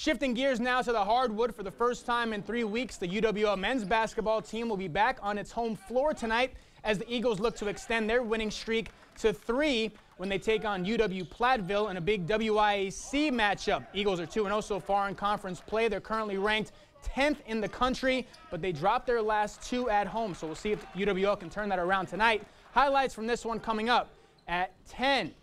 Shifting gears now to the hardwood for the first time in three weeks, the UWL men's basketball team will be back on its home floor tonight as the Eagles look to extend their winning streak to three when they take on UW Platteville in a big WIAC matchup. Eagles are 2-0 so far in conference play. They're currently ranked 10th in the country, but they dropped their last two at home, so we'll see if UWL can turn that around tonight. Highlights from this one coming up at 10.